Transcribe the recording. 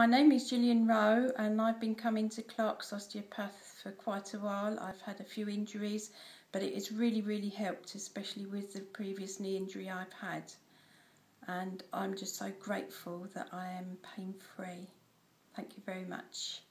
My name is Gillian Rowe and I've been coming to Clark's Osteopath for quite a while. I've had a few injuries but it has really really helped especially with the previous knee injury I've had and I'm just so grateful that I am pain free. Thank you very much.